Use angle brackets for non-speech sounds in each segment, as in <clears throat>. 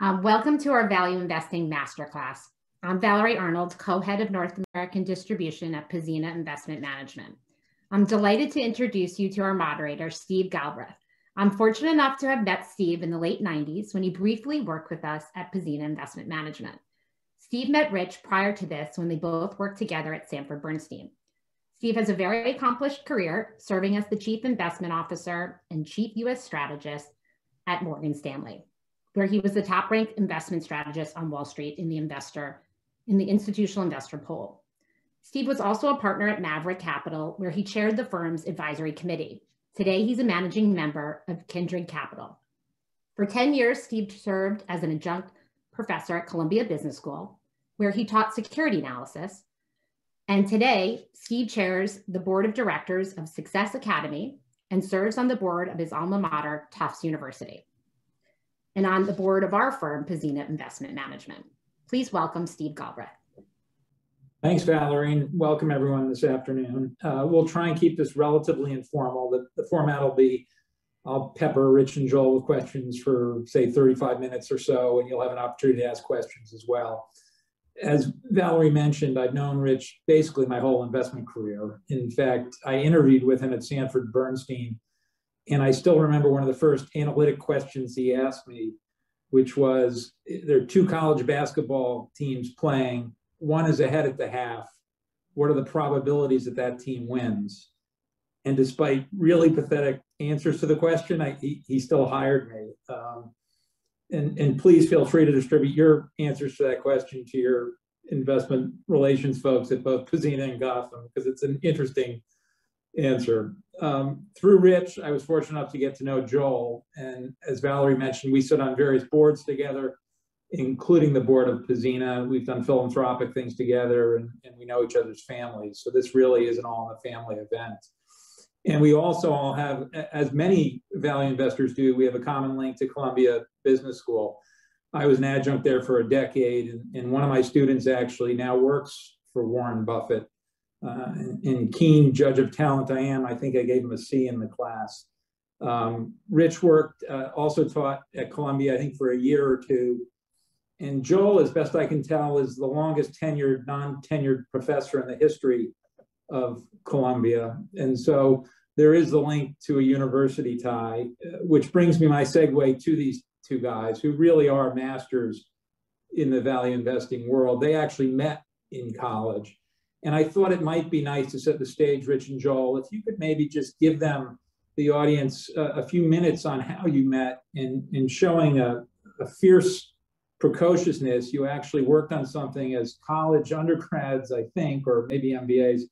Um, welcome to our Value Investing Masterclass. I'm Valerie Arnold, co-head of North American Distribution at Pzena Investment Management. I'm delighted to introduce you to our moderator, Steve Galbraith. I'm fortunate enough to have met Steve in the late 90s when he briefly worked with us at Pzena Investment Management. Steve met Rich prior to this when they both worked together at Sanford Bernstein. Steve has a very accomplished career serving as the Chief Investment Officer and Chief US Strategist at Morgan Stanley, where he was the top ranked investment strategist on Wall Street in the investor in the institutional investor poll. Steve was also a partner at Maverick Capital, where he chaired the firm's advisory committee. Today, he's a managing member of Kindred Capital. For 10 years, Steve served as an adjunct professor at Columbia Business School, where he taught security analysis. And today, Steve chairs the board of directors of Success Academy and serves on the board of his alma mater, Tufts University, and on the board of our firm, Pzena Investment Management. Please welcome Steve Galbraith. Thanks, Valerie, and welcome everyone this afternoon. Uh, we'll try and keep this relatively informal. The, the format will be I'll pepper Rich and Joel with questions for, say, 35 minutes or so, and you'll have an opportunity to ask questions as well. As Valerie mentioned, I've known Rich basically my whole investment career. In fact, I interviewed with him at Sanford Bernstein, and I still remember one of the first analytic questions he asked me which was there are two college basketball teams playing. One is ahead at the half. What are the probabilities that that team wins? And despite really pathetic answers to the question, I, he, he still hired me. Um, and, and please feel free to distribute your answers to that question to your investment relations folks at both Pzena and Gotham, because it's an interesting answer. Um, through Rich, I was fortunate enough to get to know Joel. And as Valerie mentioned, we sit on various boards together, including the board of Pzena. We've done philanthropic things together and, and we know each other's families. So this really is an all in the family event. And we also all have, as many value investors do, we have a common link to Columbia Business School. I was an adjunct there for a decade, and, and one of my students actually now works for Warren Buffett uh, and, keen judge of talent I am, I think I gave him a C in the class. Um, Rich worked, uh, also taught at Columbia, I think for a year or two. And Joel, as best I can tell, is the longest tenured, non-tenured professor in the history of Columbia. And so there is the link to a university tie, uh, which brings me my segue to these two guys who really are masters in the value investing world. They actually met in college. And I thought it might be nice to set the stage, Rich and Joel, if you could maybe just give them, the audience, uh, a few minutes on how you met and, and showing a, a fierce precociousness. You actually worked on something as college undergrads, I think, or maybe MBAs,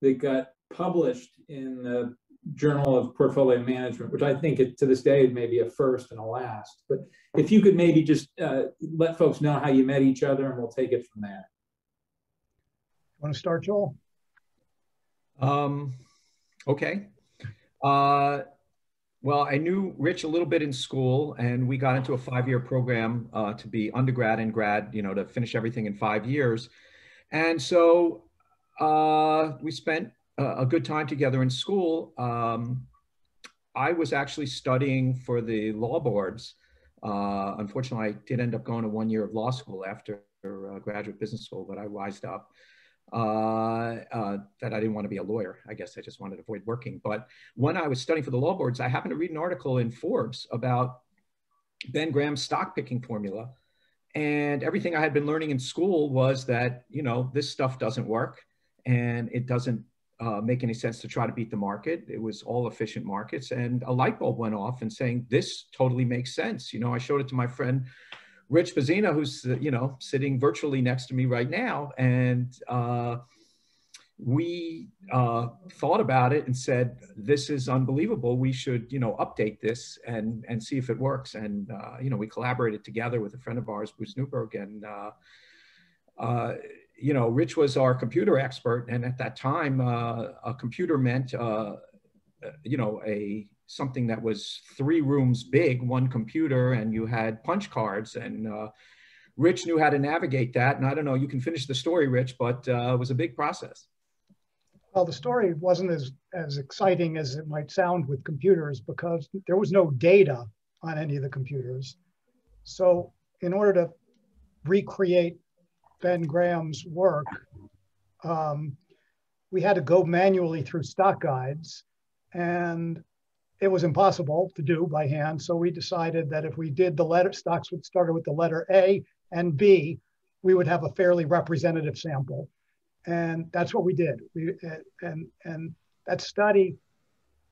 that got published in the Journal of Portfolio Management, which I think it, to this day may be a first and a last. But if you could maybe just uh, let folks know how you met each other, and we'll take it from there. Want to start, Joel? Um, okay. Uh, well, I knew Rich a little bit in school, and we got into a five-year program uh, to be undergrad and grad, you know, to finish everything in five years. And so uh, we spent a, a, good time together in school. Um, I was actually studying for the law boards. Uh, unfortunately, I did end up going to one year of law school after uh, graduate business school, but I wised up uh, uh, that I didn't want to be a lawyer. I guess I just wanted to avoid working. But when I was studying for the law boards, I happened to read an article in Forbes about Ben Graham's stock picking formula. And everything I had been learning in school was that, you know, this stuff doesn't work and it doesn't uh, make any sense to try to beat the market. It was all efficient markets. And a light bulb went off and saying, this totally makes sense. You know, I showed it to my friend Rich Pzena, who's you know sitting virtually next to me right now, and uh, we uh, thought about it and said, "This is unbelievable. We should you know update this and and see if it works." And uh, you know we collaborated together with a friend of ours, Bruce Newberg, and uh, uh, you know Rich was our computer expert, and at that time, uh, a computer meant you know a something that was three rooms big, one computer, and you had punch cards. And uh, Rich knew how to navigate that. And I don't know, you can finish the story, Rich, but uh, it was a big process. Well, the story wasn't as, as exciting as it might sound with computers because there was no data on any of the computers. So in order to recreate Ben Graham's work, um, we had to go manually through stock guides and it was impossible to do by hand. So we decided that if we did the letter stocks would started with the letter A and B, we would have a fairly representative sample. And that's what we did. We, uh, and, and that study,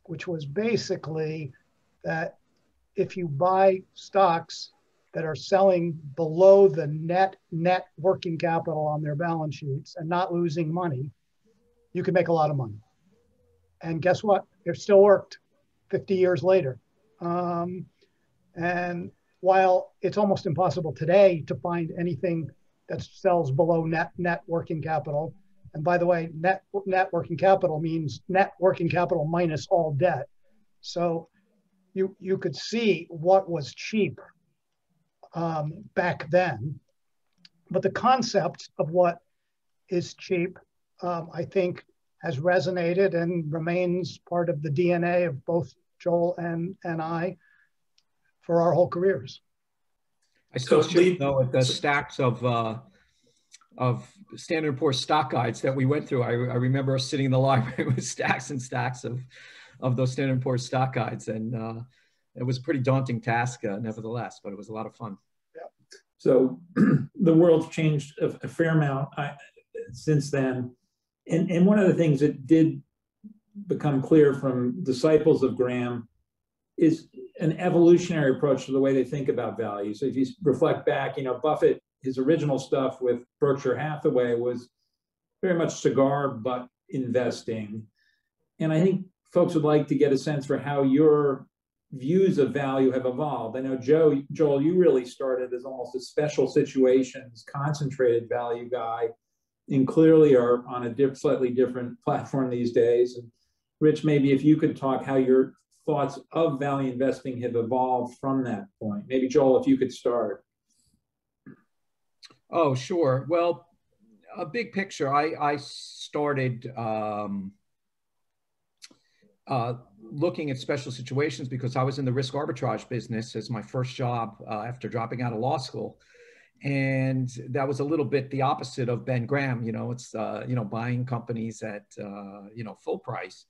which was basically that if you buy stocks that are selling below the net net working capital on their balance sheets and not losing money, you can make a lot of money. And guess what? It still worked 50 years later. Um, and while it's almost impossible today to find anything that sells below net net working capital, and by the way, net net working capital means net working capital minus all debt. So you you could see what was cheap um, back then, but the concept of what is cheap, um, I think, has resonated and remains part of the DNA of both Joel and and I for our whole careers. I still should know the stacks of uh, of Standard Poor's stock guides that we went through. I, I remember sitting in the library <laughs> with stacks and stacks of of those Standard Poor's stock guides, and uh, it was a pretty daunting task, uh, nevertheless, but it was a lot of fun. Yeah. So <clears throat> the world's changed a, a fair amount I, since then, and and one of the things that did become clear from disciples of Graham is an evolutionary approach to the way they think about value. So if you reflect back, you know, Buffett, his original stuff with Berkshire Hathaway was very much cigar butt investing. And I think folks would like to get a sense for how your views of value have evolved. I know Joe, Joel, you really started as almost a special situations, concentrated value guy, and clearly are on a slightly different <laughs> platform these days. And Rich, maybe if you could talk how your thoughts of value investing have evolved from that point. Maybe Joel, if you could start. Oh, sure. Well, a big picture. I, I started um, uh, looking at special situations because I was in the risk arbitrage business as my first job uh, after dropping out of law school. And that was a little bit the opposite of Ben Graham. You know, it's, uh, you know, buying companies at, uh, you know, full price.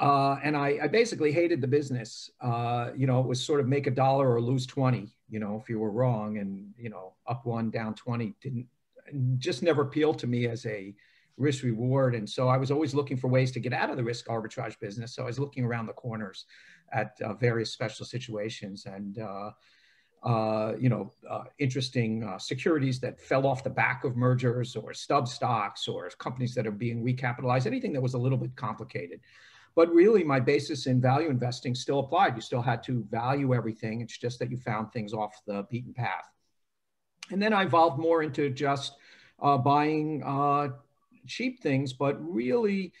Uh, and I, I, basically hated the business. Uh, you know, it was sort of make a dollar or lose 20, you know, if you were wrong and, you know, up one, down 20 didn't, just never appealed to me as a risk reward. And so I was always looking for ways to get out of the risk arbitrage business. So I was looking around the corners at uh, various special situations and, uh, uh, you know, uh, interesting uh, securities that fell off the back of mergers or stub stocks or companies that are being recapitalized, anything that was a little bit complicated. But really, my basis in value investing still applied. You still had to value everything. It's just that you found things off the beaten path. And then I evolved more into just uh, buying cheap things, but really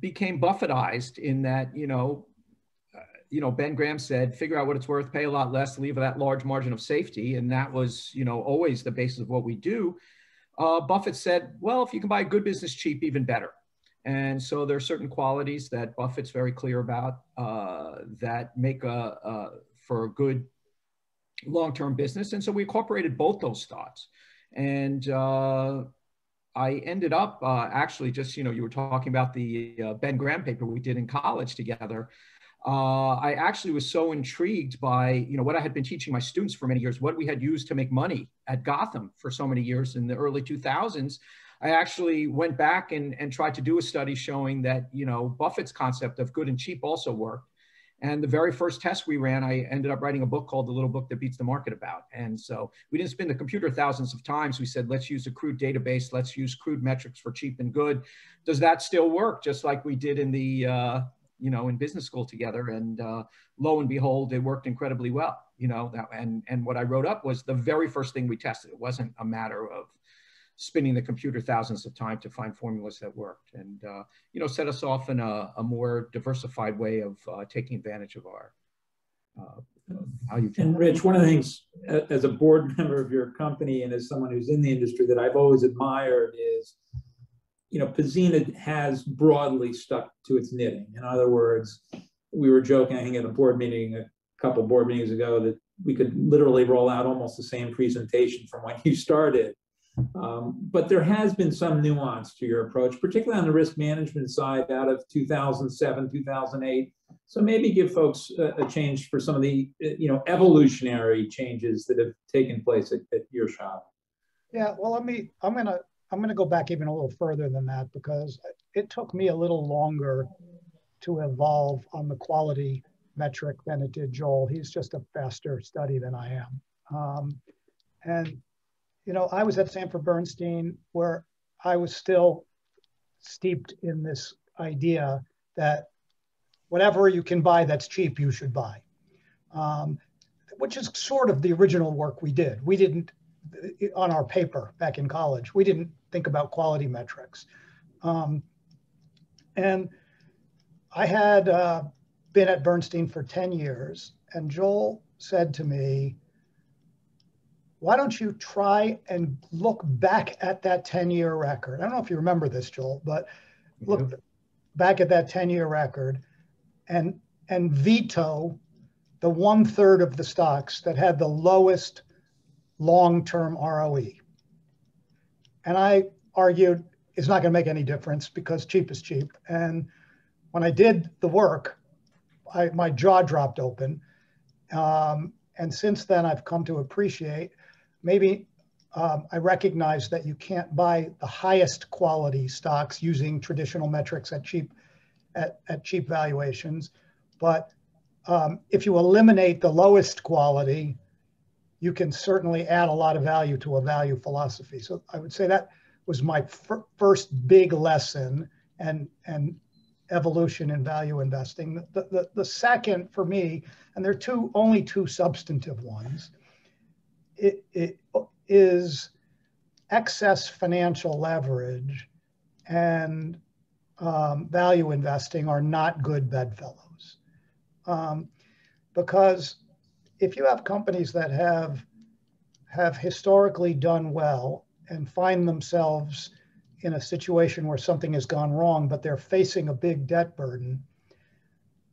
became Buffettized in that, you know, uh, you know, Ben Graham said, figure out what it's worth, pay a lot less, leave that large margin of safety. And that was, you know, always the basis of what we do. Uh, Buffett said, well, if you can buy a good business cheap, even better. And so there are certain qualities that Buffett's very clear about uh, that make a, a, for a good long-term business. And so we incorporated both those thoughts. And uh, I ended up uh, actually just, you know, you were talking about the uh, Ben Graham paper we did in college together. Uh, I actually was so intrigued by, you know, what I had been teaching my students for many years, what we had used to make money at Gotham for so many years in the early 2000s. I actually went back and, and tried to do a study showing that, you know, Buffett's concept of good and cheap also worked. And the very first test we ran, I ended up writing a book called The Little Book That Beats the Market About. And so we didn't spin the computer thousands of times. We said, let's use a crude database. Let's use crude metrics for cheap and good. Does that still work? Just like we did in the, uh, you know, in business school together. And uh, lo and behold, it worked incredibly well, you know, that, and, and what I wrote up was the very first thing we tested. It wasn't a matter of, spinning the computer thousands of times to find formulas that worked and uh, you know set us off in a, a more diversified way of uh, taking advantage of our uh, value. And Rich, one of the things as a board member of your company and as someone who's in the industry that I've always admired is, you know, Pzena has broadly stuck to its knitting. In other words, we were joking, I think at a board meeting a couple board meetings ago that we could literally roll out almost the same presentation from when you started. Um, but there has been some nuance to your approach, particularly on the risk management side out of 2007, 2008. So maybe give folks a, a change for some of the you know evolutionary changes that have taken place at, at your shop. Yeah, well, let me. I'm gonna. I'm gonna go back even a little further than that because it took me a little longer to evolve on the quality metric than it did Joel. He's just a faster study than I am. Um, and you know, I was at Sanford Bernstein where I was still steeped in this idea that whatever you can buy that's cheap, you should buy, um, which is sort of the original work we did. We didn't, on our paper back in college, we didn't think about quality metrics. Um, and I had uh, been at Bernstein for 10 years, and Joel said to me, why don't you try and look back at that 10 year record? I don't know if you remember this, Joel, but look mm-hmm. back at that 10 year record and, and veto the one third of the stocks that had the lowest long term ROE. And I argued it's not going to make any difference because cheap is cheap. And when I did the work, I, my jaw dropped open. Um, and since then, I've come to appreciate maybe um, I recognize that you can't buy the highest quality stocks using traditional metrics at cheap at, at cheap valuations. But um, if you eliminate the lowest quality, you can certainly add a lot of value to a value philosophy. So I would say that was my fir first big lesson and and evolution in value investing. The, the, the second for me, and there are two only two substantive ones, it, it is excess financial leverage and um, value investing are not good bedfellows. Um, because if you have companies that have have historically done well and find themselves in a situation where something has gone wrong, but they're facing a big debt burden,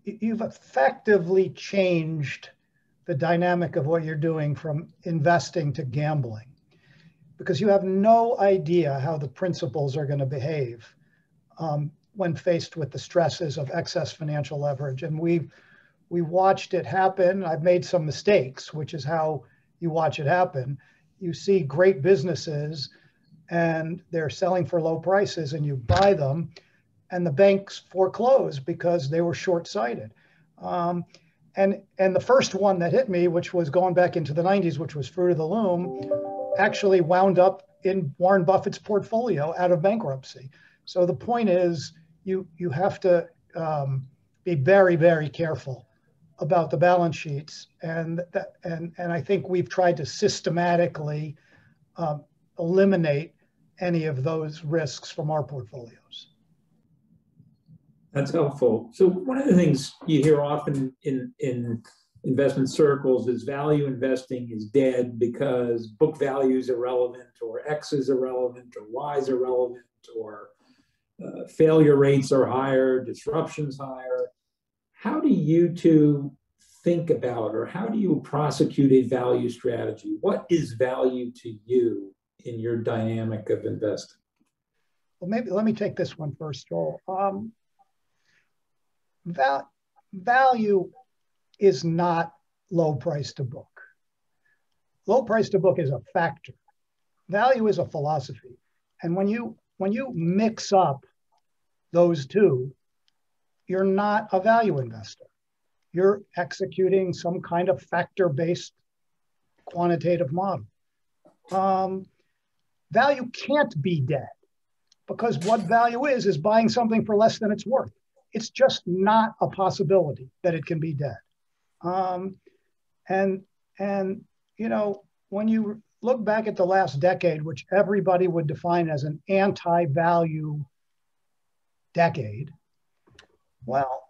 you've effectively changed the dynamic of what you're doing from investing to gambling because you have no idea how the principals are going to behave um, when faced with the stresses of excess financial leverage. And we've we watched it happen. I've made some mistakes, which is how you watch it happen. You see great businesses and they're selling for low prices and you buy them and the banks foreclose because they were short-sighted. Um, and and the first one that hit me, which was going back into the 90s, which was Fruit of the Loom, actually wound up in Warren Buffett's portfolio out of bankruptcy. So the point is, you you have to um, be very very careful about the balance sheets, and that and and I think we've tried to systematically um, eliminate any of those risks from our portfolios. That's helpful. So one of the things you hear often in, in investment circles is value investing is dead because book value is irrelevant or X is irrelevant or Y is irrelevant or uh, failure rates are higher, disruptions higher. How do you two think about or how do you prosecute a value strategy? What is value to you in your dynamic of investing? Well, maybe let me take this one first, Joel. Um, val- value is not low price to book. Low price to book is a factor. Value is a philosophy. And when you when you mix up those two, you're not a value investor. You're executing some kind of factor-based quantitative model. Um, value can't be dead because what value is is buying something for less than it's worth it's just not a possibility that it can be dead. Um, and and you know when you look back at the last decade, which everybody would define as an anti-value decade, well,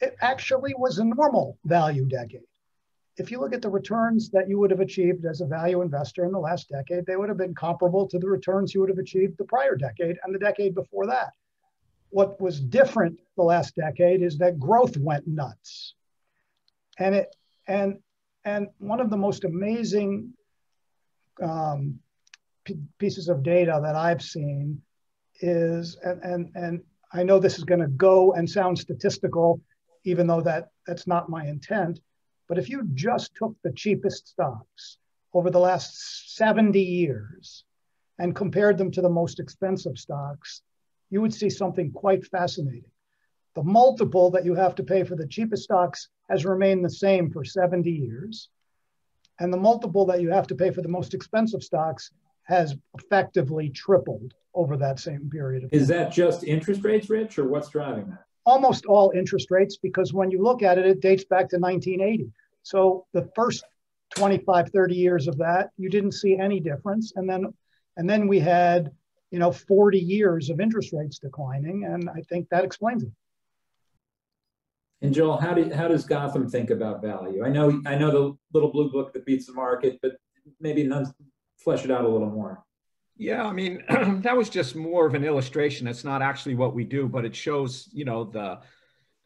it actually was a normal value decade. If you look at the returns that you would have achieved as a value investor in the last decade, they would have been comparable to the returns you would have achieved the prior decade and the decade before that what was different the last decade is that growth went nuts. And it and and one of the most amazing um, pieces of data that I've seen is, and, and, and I know this is going to go and sound statistical, even though that, that's not my intent. But if you just took the cheapest stocks over the last 70 years and compared them to the most expensive stocks, you would see something quite fascinating. The multiple that you have to pay for the cheapest stocks has remained the same for 70 years. And the multiple that you have to pay for the most expensive stocks has effectively tripled over that same period of time. Is that just interest rates, Rich, or what's driving that? Almost all interest rates, because when you look at it, it dates back to 1980. So the first 25, 30 years of that, you didn't see any difference. And then and then we had, you know, 40 years of interest rates declining. And I think that explains it. And Joel, how, do, how does Gotham think about value? I know I know the little blue book that beats the market, but maybe none, flesh it out a little more. Yeah, I mean, <clears throat> that was just more of an illustration. It's not actually what we do, but it shows, you know, the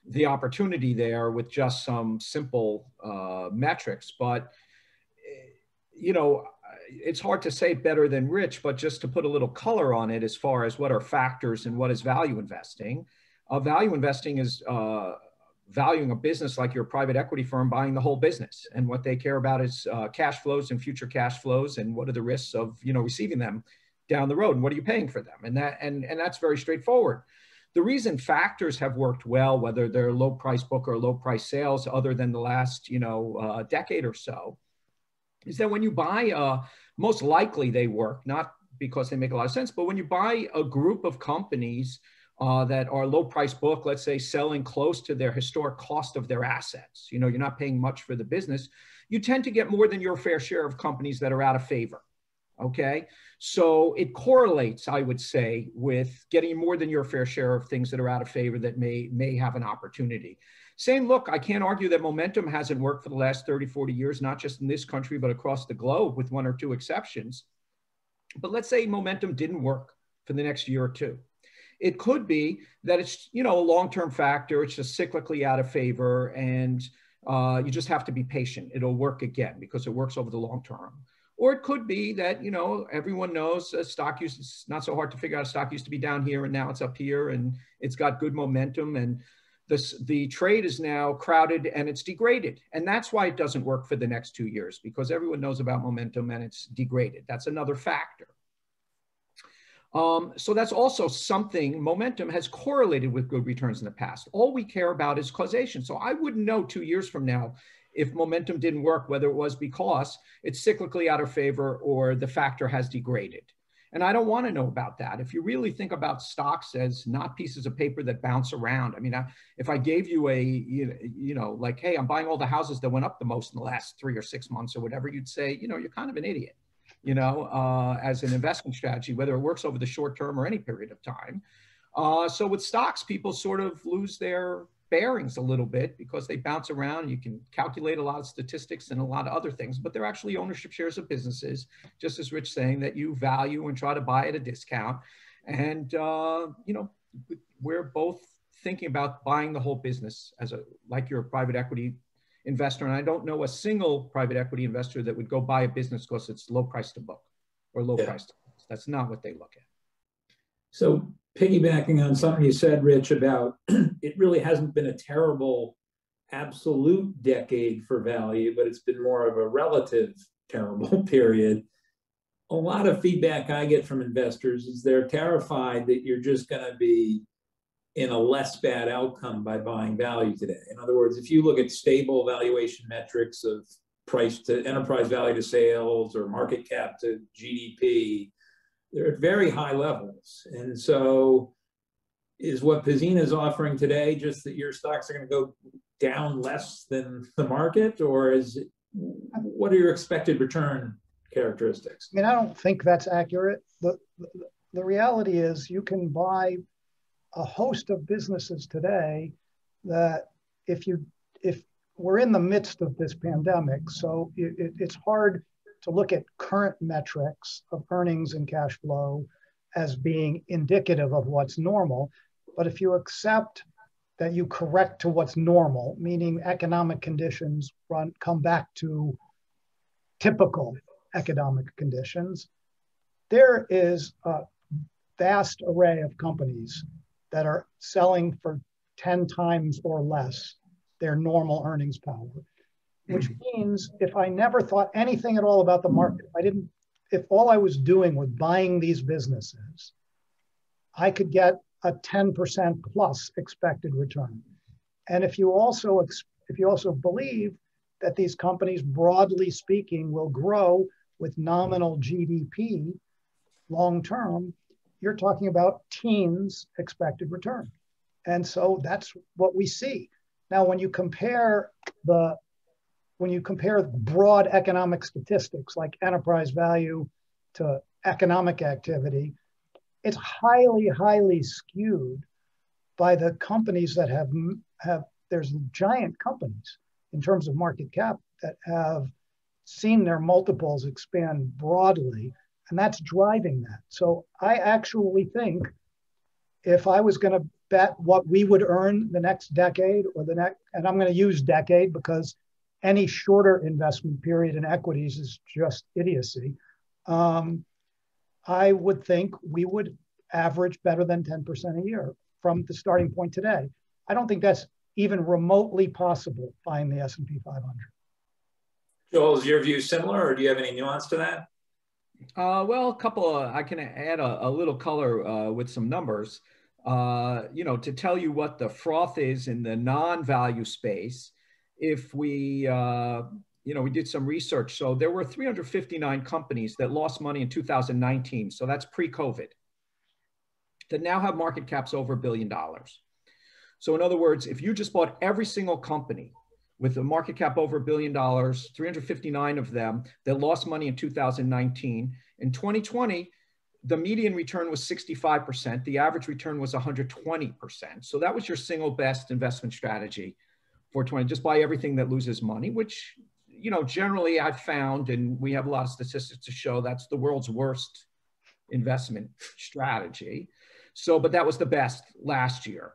the opportunity there with just some simple uh, metrics. But you know, it's hard to say better than Rich, but just to put a little color on it, as far as what are factors and what is value investing. Uh, value investing is uh, valuing a business like your private equity firm buying the whole business. And what they care about is uh, cash flows and future cash flows and what are the risks of you know receiving them down the road and what are you paying for them? And that and and that's very straightforward. The reason factors have worked well whether they're low price book or low price sales other than the last you know uh, decade or so is that when you buy uh, most likely they work not because they make a lot of sense but when you buy a group of companies uh, that are low price book, let's say selling close to their historic cost of their assets. You know, you're not paying much for the business. You tend to get more than your fair share of companies that are out of favor. Okay. So it correlates, I would say, with getting more than your fair share of things that are out of favor that may, may have an opportunity. Same look, I can't argue that momentum hasn't worked for the last 30, 40 years, not just in this country, but across the globe with one or two exceptions. But let's say momentum didn't work for the next year or two it could be that it's, you know, a long-term factor. It's just cyclically out of favor and uh, you just have to be patient. It'll work again because it works over the long term. Or it could be that, you know, everyone knows a stock used, it's not so hard to figure out stock used to be down here and now it's up here and it's got good momentum and this, the trade is now crowded and it's degraded. And that's why it doesn't work for the next two years because everyone knows about momentum and it's degraded. That's another factor. Um, so that's also something momentum has correlated with good returns in the past. All we care about is causation. So I wouldn't know two years from now if momentum didn't work, whether it was because it's cyclically out of favor or the factor has degraded. And I don't want to know about that. If you really think about stocks as not pieces of paper that bounce around, I mean, I, if I gave you a, you, you know, like, hey, I'm buying all the houses that went up the most in the last three or six months or whatever, you'd say, you know, you're kind of an idiot you know, uh, as an investment strategy, whether it works over the short term or any period of time. Uh, so with stocks, people sort of lose their bearings a little bit because they bounce around. You can calculate a lot of statistics and a lot of other things, but they're actually ownership shares of businesses, just as Rich saying that you value and try to buy at a discount. And, uh, you know, we're both thinking about buying the whole business as a, like your private equity investor. And I don't know a single private equity investor that would go buy a business because it's low price to book or low yeah. price to book. That's not what they look at. So piggybacking on something you said, Rich, about <clears throat> it really hasn't been a terrible absolute decade for value, but it's been more of a relative terrible <laughs> period. A lot of feedback I get from investors is they're terrified that you're just going to be in a less bad outcome by buying value today. In other words, if you look at stable valuation metrics of price to enterprise value to sales or market cap to GDP, they're at very high levels. And so is what Pzena is offering today just that your stocks are going to go down less than the market or is it, what are your expected return characteristics? I mean, I don't think that's accurate. The, the, the reality is you can buy a host of businesses today that if you if we're in the midst of this pandemic, so it, it, it's hard to look at current metrics of earnings and cash flow as being indicative of what's normal. But if you accept that you correct to what's normal, meaning economic conditions run come back to typical economic conditions, there is a vast array of companies that are selling for 10 times or less their normal earnings power, which mm. means if I never thought anything at all about the market, I didn't, if all I was doing was buying these businesses, I could get a 10% plus expected return. And if you also if you also believe that these companies, broadly speaking, will grow with nominal GDP long term, you're talking about teens expected return. And so that's what we see. Now, when you compare the when you compare broad economic statistics like enterprise value to economic activity, it's highly, highly skewed by the companies that have have there's giant companies in terms of market cap that have seen their multiples expand broadly and that's driving that so i actually think if i was going to bet what we would earn the next decade or the next and i'm going to use decade because any shorter investment period in equities is just idiocy um, I would think we would average better than 10% a year from the starting point today. I don't think that's even remotely possible buying the S&P 500. Joel, is your view similar or do you have any nuance to that? Uh, well, a couple of, I can add a, a little color uh, with some numbers. Uh, you know, to tell you what the froth is in the non-value space, if we uh, you know, we did some research. So there were 359 companies that lost money in 2019. So that's pre-COVID that now have market caps over a billion dollars. So in other words, if you just bought every single company with a market cap over a billion dollars, 359 of them that lost money in 2019, in 2020, the median return was 65%. The average return was 120%. So that was your single best investment strategy for 20. Just buy everything that loses money, which you know, generally I've found, and we have a lot of statistics to show that's the world's worst investment strategy. So, but that was the best last year.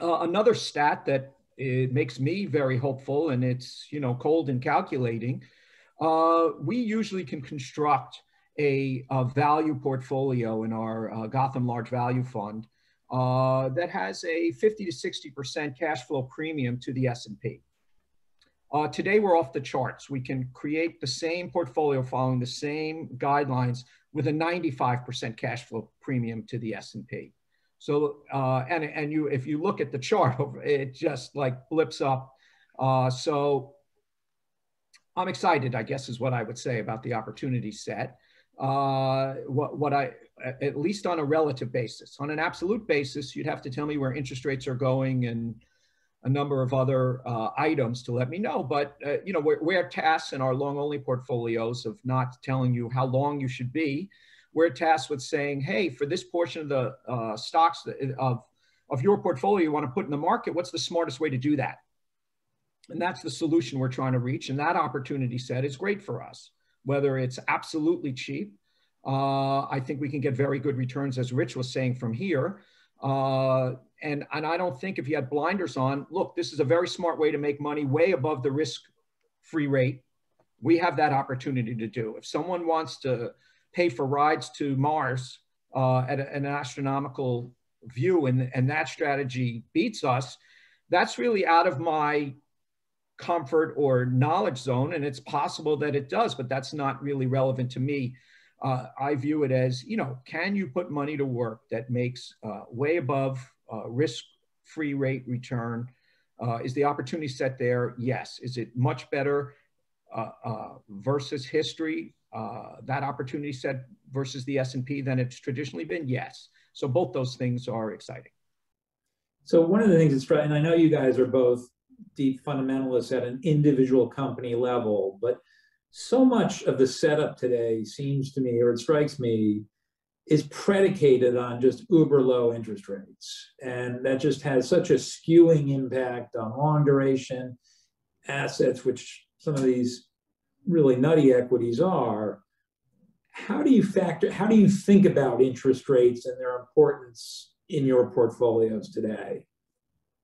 Uh, another stat that it makes me very hopeful, and it's you know cold and calculating. Uh, we usually can construct a, a value portfolio in our uh, Gotham Large Value Fund uh, that has a 50 to 60 percent cash flow premium to the S&P. Uh, today, we're off the charts. We can create the same portfolio following the same guidelines with a 95% cash flow premium to the S&P. So, uh, and, and you, if you look at the chart, <laughs> it just like blips up. Uh, so I'm excited, I guess is what I would say about the opportunity set. Uh, what, what I, at least on a relative basis, on an absolute basis, you'd have to tell me where interest rates are going and a number of other uh, items to let me know. But uh, you know, we're, we're tasked in our long-only portfolios of not telling you how long you should be. We're tasked with saying, hey, for this portion of the uh, stocks of of your portfolio you want to put in the market, what's the smartest way to do that? And that's the solution we're trying to reach. And that opportunity set is great for us. Whether it's absolutely cheap, uh, I think we can get very good returns, as Rich was saying from here. Uh, and, and I don't think if you had blinders on, look, this is a very smart way to make money way above the risk free rate. We have that opportunity to do. If someone wants to pay for rides to Mars uh, at, a, an astronomical view and, and that strategy beats us, that's really out of my comfort or knowledge zone. And it's possible that it does, but that's not really relevant to me. Uh, I view it as, you know, can you put money to work that makes uh, way above uh, risk-free rate return. Uh, is the opportunity set there? Yes. Is it much better uh, versus history, uh, that opportunity set versus the S&P than it's traditionally been? Yes. So both those things are exciting. So one of the things that's, and I know you guys are both deep fundamentalists at an individual company level, but so much of the setup today seems to me, or it strikes me, is predicated on just uber low interest rates. And that just has such a skewing impact on long duration assets, which some of these really nutty equities are. How do you factor, how do you think about interest rates and their importance in your portfolios today?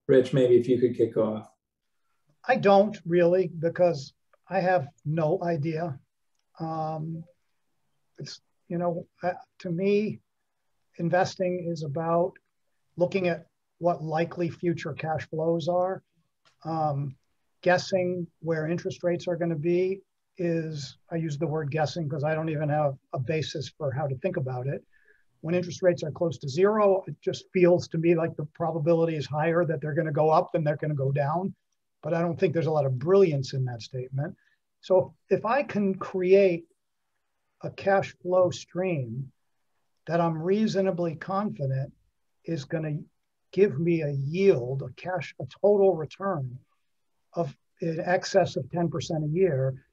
Rich, maybe if you could kick off. I don't really because I have no idea. Um, it's, you know, uh, to me, investing is about looking at what likely future cash flows are. Um, guessing where interest rates are going to be is, I use the word guessing because I don't even have a basis for how to think about it. When interest rates are close to zero, it just feels to me like the probability is higher that they're going to go up than they're going to go down. But I don't think there's a lot of brilliance in that statement. So if I can create a cash flow stream that I'm reasonably confident is going to give me a yield, a cash, a total return of in excess of 10% a year,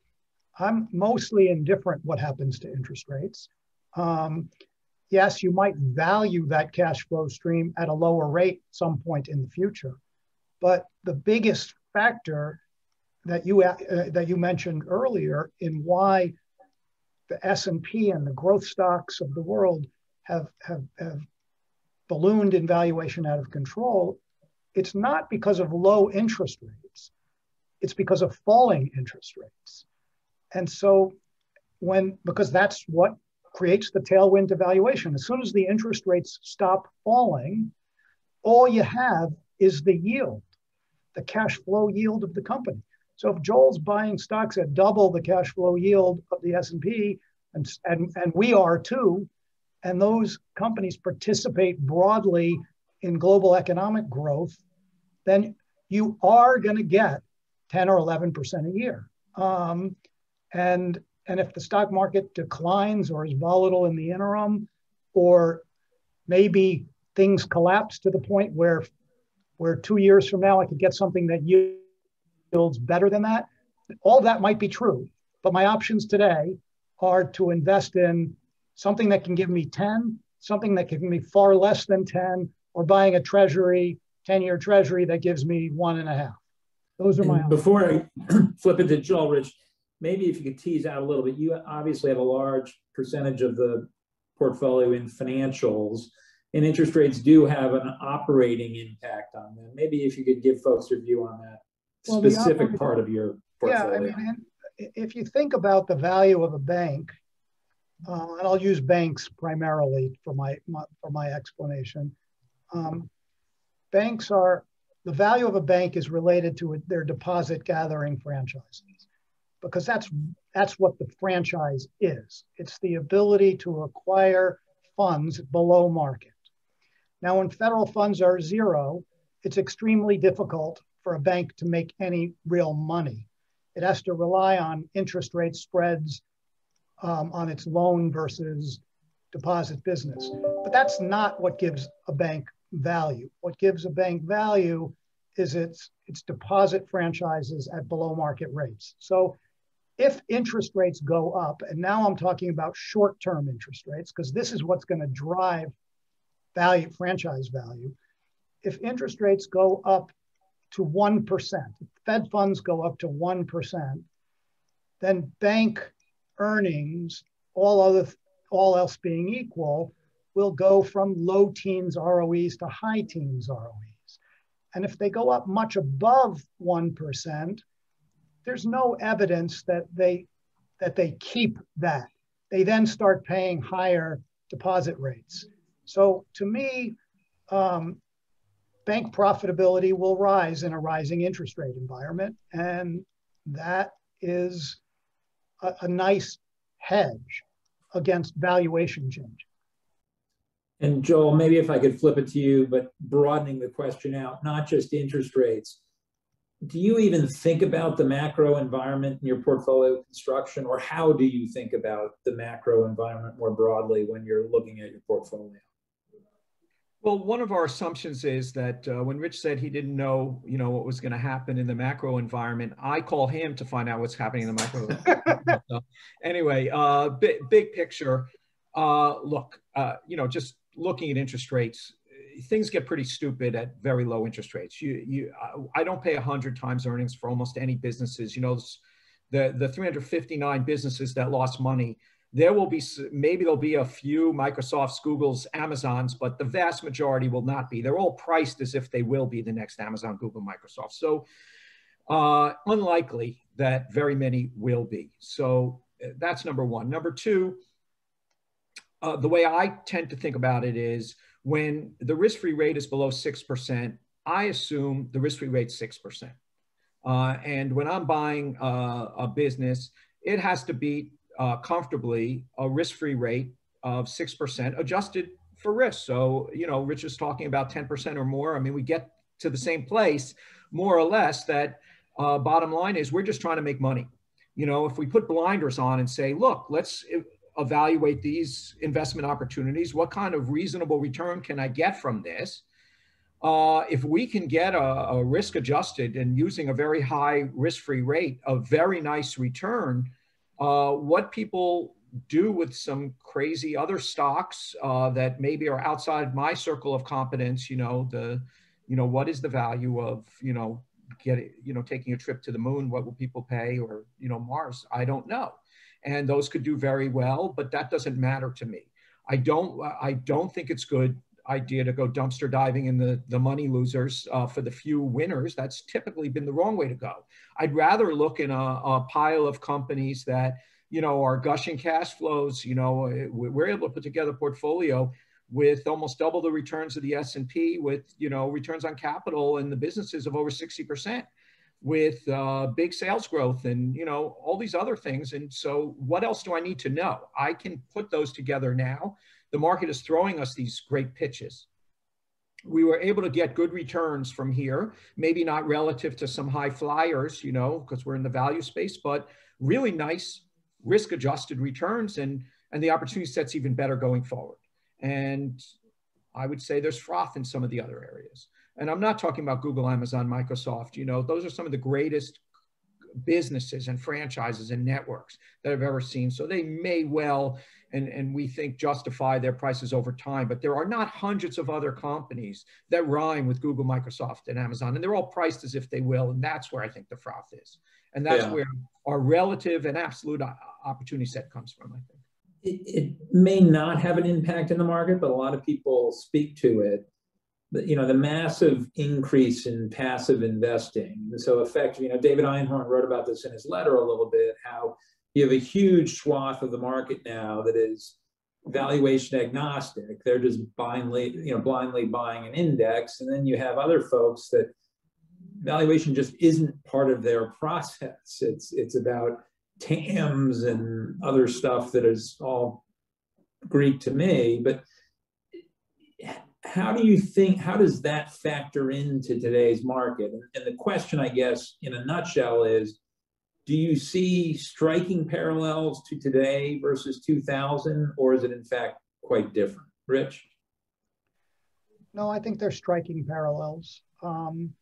I'm mostly indifferent what happens to interest rates. Um, yes, you might value that cash flow stream at a lower rate some point in the future, but the biggest factor that you uh, that you mentioned earlier in why the S&P and the growth stocks of the world have, have, have ballooned in valuation out of control, it's not because of low interest rates. It's because of falling interest rates. And so when, because that's what creates the tailwind to valuation. As soon as the interest rates stop falling, all you have is the yield, the cash flow yield of the company. So if Joel's buying stocks at double the cash flow yield of the S&P, and, and, and we are too, and those companies participate broadly in global economic growth, then you are going to get 10 or 11% a year. Um, and, and if the stock market declines or is volatile in the interim, or maybe things collapse to the point where, where two years from now I could get something that yields better than that, all that might be true. But my options today are to invest in something that can give me 10, something that can give me far less than 10, or buying a treasury, 10 year treasury that gives me one and a half. Those are my. Options. Before I <clears throat> flip it to Joel, Rich, maybe if you could tease out a little bit, you obviously have a large percentage of the portfolio in financials, and interest rates do have an operating impact on them. Maybe if you could give folks your view on that well, specific part of your portfolio. Yeah, I mean, if you think about the value of a bank, uh, and I'll use banks primarily for my, my for my explanation. Um, banks are the value of a bank is related to their deposit gathering franchises because that's that's what the franchise is. It's the ability to acquire funds below market. Now, when federal funds are zero, it's extremely difficult for a bank to make any real money. It has to rely on interest rate spreads um, on its loan versus deposit business. But that's not what gives a bank value. What gives a bank value is its, its deposit franchises at below market rates. So if interest rates go up, and now I'm talking about short-term interest rates, because this is what's going to drive value, franchise value. If interest rates go up to 1%, Fed funds go up to 1%, then bank earnings, all other all else being equal, will go from low teens ROEs to high teens ROEs. And if they go up much above 1%, there's no evidence that they that they keep that. They then start paying higher deposit rates. So to me, um, bank profitability will rise in a rising interest rate environment. And that is a, a nice hedge against valuation change. And Joel, maybe if I could flip it to you, but broadening the question out, not just interest rates. Do you even think about the macro environment in your portfolio construction, or how do you think about the macro environment more broadly when you're looking at your portfolio? Well, one of our assumptions is that uh, when Rich said he didn't know, you know, what was going to happen in the macro environment, I call him to find out what's happening in the macro. <laughs> so, anyway, uh, big, big picture. Uh, look, uh, you know, just looking at interest rates, things get pretty stupid at very low interest rates. You, you, I don't pay hundred times earnings for almost any businesses. You know, the the 359 businesses that lost money there will be maybe there'll be a few Microsofts, Googles, Amazons, but the vast majority will not be. They're all priced as if they will be the next Amazon, Google, Microsoft. So uh, unlikely that very many will be. So uh, that's number one. Number two, uh, the way I tend to think about it is when the risk-free rate is below 6%, I assume the risk-free rate 6%. Uh, and when I'm buying uh, a business, it has to beat uh, comfortably a risk-free rate of 6% adjusted for risk. So, you know, Rich is talking about 10% or more. I mean, we get to the same place more or less that uh, bottom line is we're just trying to make money. You know, if we put blinders on and say, look, let's evaluate these investment opportunities, what kind of reasonable return can I get from this? Uh, if we can get a, a, risk adjusted and using a very high risk free rate, a very nice return, uh, what people do with some crazy other stocks uh, that maybe are outside my circle of competence, you know, the, you know, what is the value of, you know, getting, you know, taking a trip to the moon? What will people pay or, you know, Mars? I don't know. And those could do very well, but that doesn't matter to me. I don't, I don't think it's good idea to go dumpster diving in the, the money losers uh, for the few winners. That's typically been the wrong way to go. I'd rather look in a, a pile of companies that, you know, are gushing cash flows. You know, we're able to put together a portfolio with almost double the returns of the S&P with, you know, returns on capital and the businesses of over 60% with uh, big sales growth and, you know, all these other things. And so what else do I need to know? I can put those together now the market is throwing us these great pitches. We were able to get good returns from here, maybe not relative to some high flyers, you know, because we're in the value space, but really nice risk adjusted returns and, and the opportunity set's even better going forward. And I would say there's froth in some of the other areas. And I'm not talking about Google, Amazon, Microsoft. You know, those are some of the greatest businesses and franchises and networks that I've ever seen. So they may well and, and we think justify their prices over time. But there are not hundreds of other companies that rhyme with Google, Microsoft, and Amazon, and they're all priced as if they will. And that's where I think the froth is. And that's yeah. where our relative and absolute uh, opportunity set comes from, I think. It, it may not have an impact in the market, but a lot of people speak to it you know the massive increase in passive investing And so effective you know david einhorn wrote about this in his letter a little bit how you have a huge swath of the market now that is valuation agnostic. They're just blindly, you know, blindly buying an index. And then you have other folks that valuation just isn't part of their process. It's it's about TAMs and other stuff that is all Greek to me. But how do you think, how does that factor into today's market? And the question, I guess, in a nutshell is do you see striking parallels to today versus 2000, or is it in fact quite different? Rich? No, I think they're striking parallels. Um,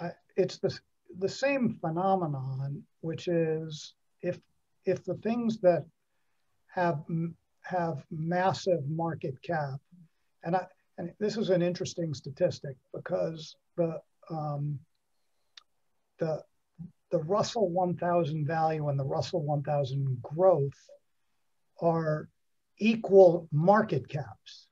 I, it's the, the same phenomenon, which is if if the things that have have massive market cap, and I and this is an interesting statistic because the um, the the Russell 1000 value and the Russell 1000 growth are equal market caps.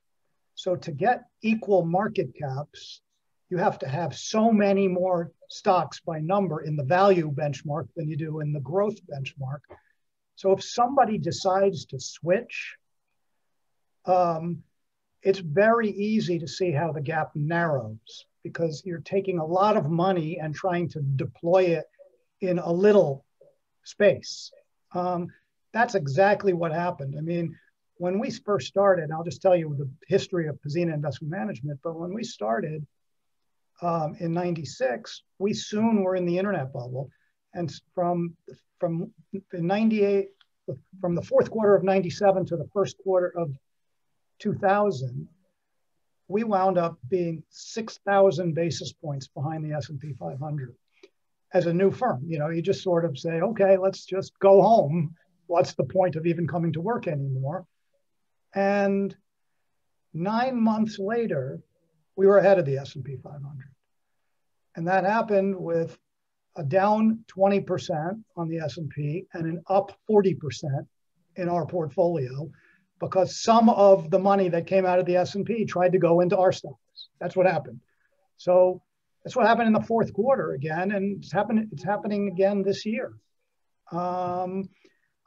So to get equal market caps, you have to have so many more stocks by number in the value benchmark than you do in the growth benchmark. So if somebody decides to switch, um, it's very easy to see how the gap narrows because you're taking a lot of money and trying to deploy it in a little space. Um, that's exactly what happened. I mean, when we first started, I'll just tell you the history of Pzena Investment Management, but when we started um, in 96, we soon were in the internet bubble. And from, from 98, from the fourth quarter of 97 to the first quarter of 2000, we wound up being 6,000 basis points behind the S&P 500 as a new firm. You know, you just sort of say, okay, let's just go home. What's the point of even coming to work anymore? And nine months later, we were ahead of the S&P 500. And that happened with a down 20% on the S&P and an up 40% in our portfolio because some of the money that came out of the S&P tried to go into our stocks. That's what happened. So that's what happened in the fourth quarter again, and it's happening. It's happening again this year. Um,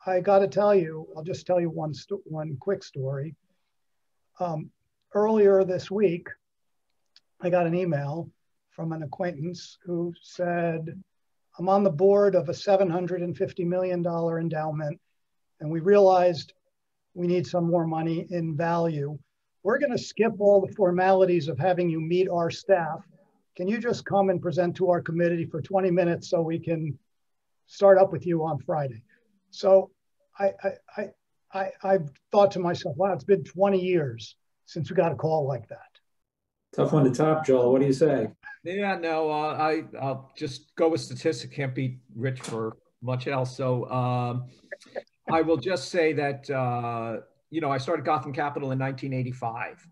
I got to tell you, I'll just tell you one one quick story. Um, earlier this week, I got an email from an acquaintance who said, "I'm on the board of a 750 million dollar endowment, and we realized we need some more money in value. We're going to skip all the formalities of having you meet our staff. Can you just come and present to our committee for 20 minutes so we can start up with you on Friday? So I, I, I, I, I thought to myself, wow, it's been 20 years since we got a call like that. Tough one to top, Joel. What do you say? Yeah, no, uh, I, I'll just go with statistics. Can't beat Rich for much else. So um, <laughs> I will just say that, uh, you know, I started Gotham Capital in 1985.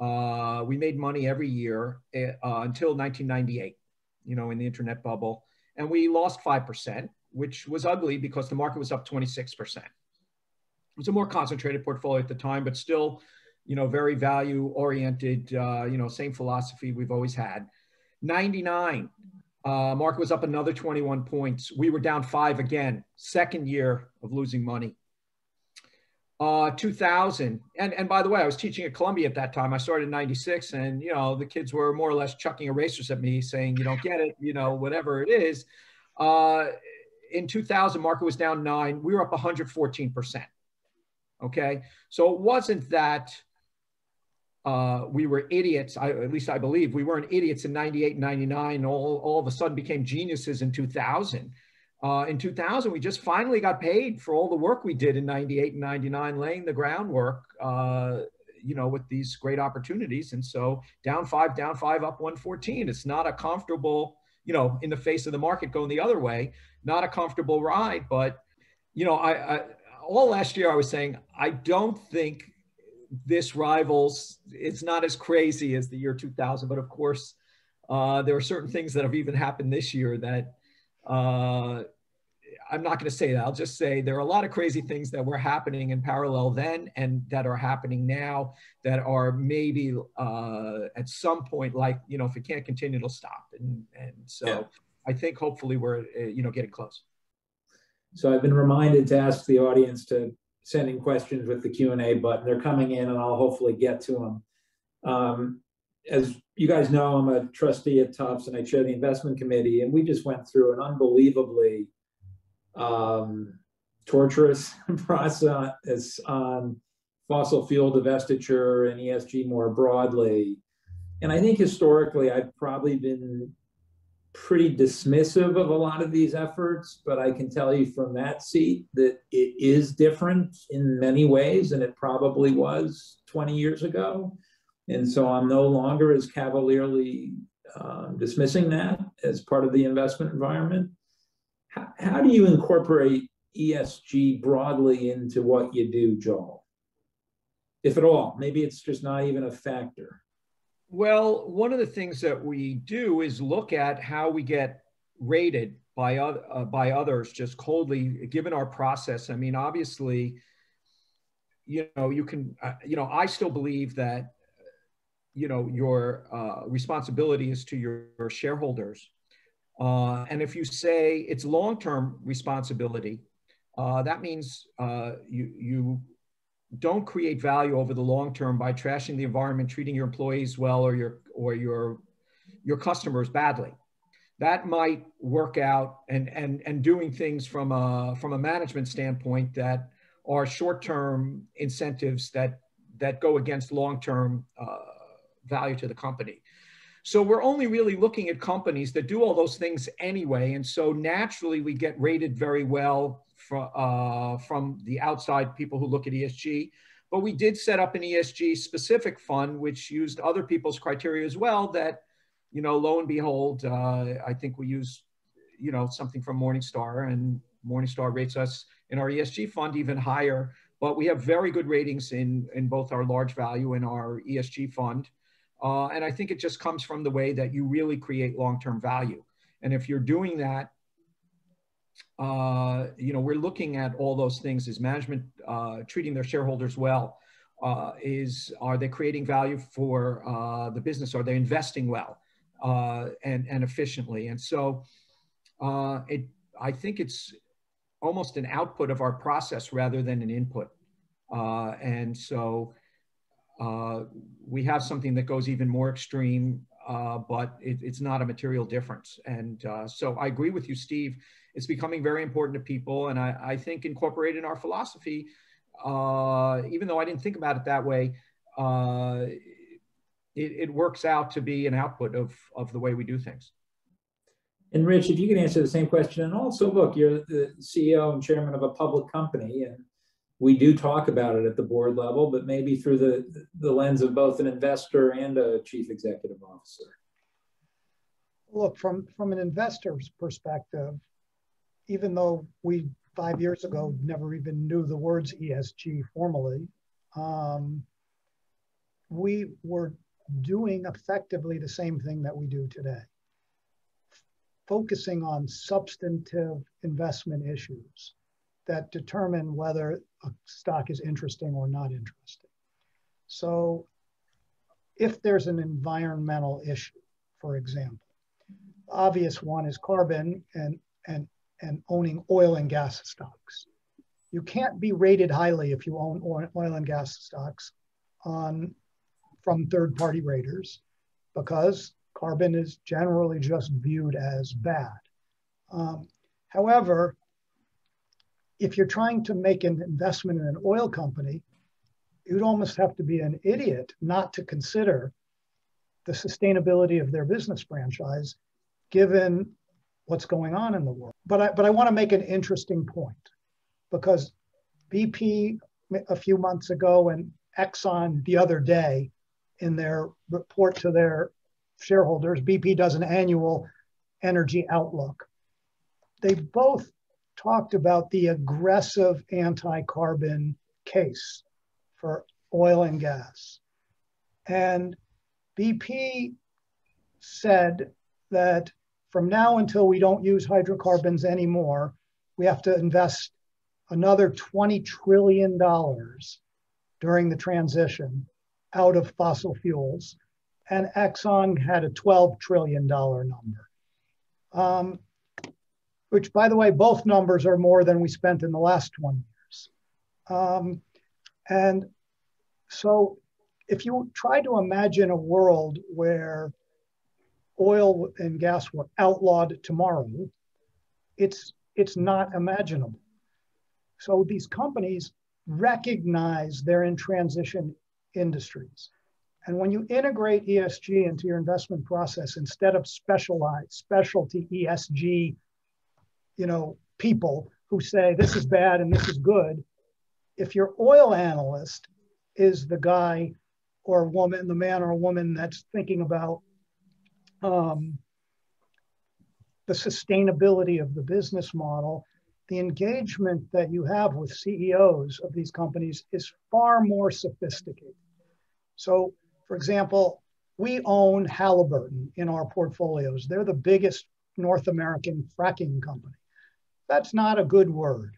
Uh, we made money every year uh, until 1998, you know, in the internet bubble. And we lost 5%, which was ugly because the market was up 26%. It was a more concentrated portfolio at the time, but still, you know, very value oriented, uh, you know, same philosophy we've always had. 99, uh, market was up another 21 points. We were down five again, second year of losing money. Uh, 2000, and, and by the way, I was teaching at Columbia at that time. I started in 96, and, you know, the kids were more or less chucking erasers at me saying, you don't get it, you know, whatever it is. Uh, in 2000, market was down nine. We were up 114%. Okay. So it wasn't that uh, we were idiots. I, at least I believe we weren't idiots in 98 and 99. All, all of a sudden became geniuses in 2000. Uh, in 2000, we just finally got paid for all the work we did in 98 and 99, laying the groundwork, uh, you know, with these great opportunities. And so down five, down five, up 114. It's not a comfortable, you know, in the face of the market going the other way, not a comfortable ride. But, you know, I, I all last year I was saying, I don't think this rivals it's not as crazy as the year 2000 but of course uh, there are certain things that have even happened this year that uh, i'm not going to say that. I'll just say there are a lot of crazy things that were happening in parallel then and that are happening now that are maybe uh, at some point like you know if it can't continue it'll stop. And and so yeah. i think hopefully we're uh, you know getting close. So I've been reminded to ask the audience to sending questions with the Q&A button. They're coming in and I'll hopefully get to them. Um, as you guys know, I'm a trustee at Tufts and I chair the investment committee and we just went through an unbelievably um, torturous <laughs> process on fossil fuel divestiture and ESG more broadly. And I think historically I've probably been pretty dismissive of a lot of these efforts, but I can tell you from that seat that it is different in many ways and it probably was 20 years ago. And so I'm no longer as cavalierly um, dismissing that as part of the investment environment. How, how do you incorporate ESG broadly into what you do, Joel? If at all, maybe it's just not even a factor. Well, one of the things that we do is look at how we get rated by uh, by others just coldly, given our process. I mean, obviously, you know, you can, uh, you know, I still believe that, you know, your uh, responsibility is to your, your shareholders. Uh, and if you say it's long-term responsibility, uh, that means uh, you you don't create value over the long term by trashing the environment, treating your employees well or your or your your customers badly. That might work out and and and doing things from a from a management standpoint that are short term incentives that that go against long term uh, value to the company. So we're only really looking at companies that do all those things anyway, and so naturally we get rated very well from, uh, from the outside people who look at ESG. But we did set up an ESG specific fund, which used other people's criteria as well. That, you know, lo and behold, uh, I think we use, you know, something from Morningstar, and Morningstar rates us in our ESG fund even higher. But we have very good ratings in in both our large value and our ESG fund. Uh, and I think it just comes from the way that you really create long term value. And if you're doing that you know, we're looking at all those things. Is management uh, treating their shareholders well? Uh, is are they creating value for uh, the business? Are they investing well uh, and and efficiently? And so, uh, it I think it's almost an output of our process rather than an input. and so, we have something that goes even more extreme, but it, it's not a material difference. And so, I agree with you, Steve it's becoming very important to people. And I, I think incorporated in our philosophy, uh, even though I didn't think about it that way, uh, it, it, works out to be an output of, of the way we do things. And Rich, if you can answer the same question, and also look, you're the CEO and chairman of a public company, and we do talk about it at the board level, but maybe through the, the lens of both an investor and a chief executive officer. Look, from, from an investor's perspective, even though we five years ago never even knew the words ESG formally, um, we were doing effectively the same thing that we do today, focusing on substantive investment issues that determine whether a stock is interesting or not interesting. So if there's an environmental issue, for example, obvious one is carbon and, and and owning oil and gas stocks. You can't be rated highly if you own oil and gas stocks on from third-party raters because carbon is generally just viewed as bad. Um, however, if you're trying to make an investment in an oil company, you'd almost have to be an idiot not to consider the sustainability of their business franchise, given what's going on in the world. But I, but I want to make an interesting point because BP a few months ago and Exxon the other day in their report to their shareholders, BP does an annual energy outlook. They both talked about the aggressive anti carbon case for oil and gas. And BP said that from now until we don't use hydrocarbons anymore, we have to invest another $20 trillion during the transition out of fossil fuels. And Exxon had a $12 trillion number. Um, which, by the way, both numbers are more than we spent in the last 20 years. Um, and so, if you try to imagine a world where oil and gas were outlawed tomorrow, it's, it's not imaginable. So these companies recognize they're in transition industries. And when you integrate ESG into your investment process, instead of specialized, specialty ESG, you know, people who say this is bad and this is good, if your oil analyst is the guy or woman, the man or woman that's thinking about um, the sustainability of the business model, the engagement that you have with CEOs of these companies is far more sophisticated. So, for example, we own Halliburton in our portfolios. They're the biggest North American fracking company. That's not a good word.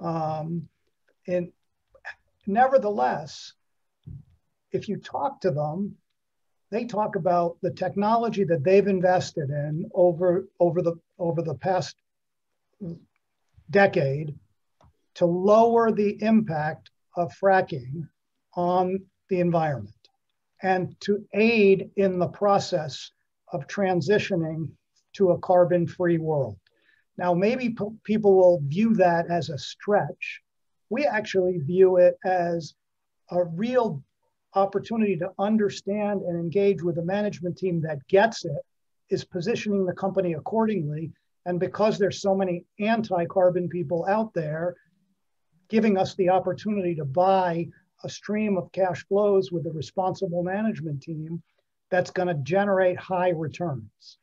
Um, and nevertheless, if you talk to them, they talk about the technology that they've invested in over, over, the, over the past decade to lower the impact of fracking on the environment and to aid in the process of transitioning to a carbon free world. Now, maybe people will view that as a stretch. We actually view it as a real opportunity to understand and engage with a management team that gets it is positioning the company accordingly. And because there's so many anti-carbon people out there, giving us the opportunity to buy a stream of cash flows with a responsible management team that's going to generate high returns.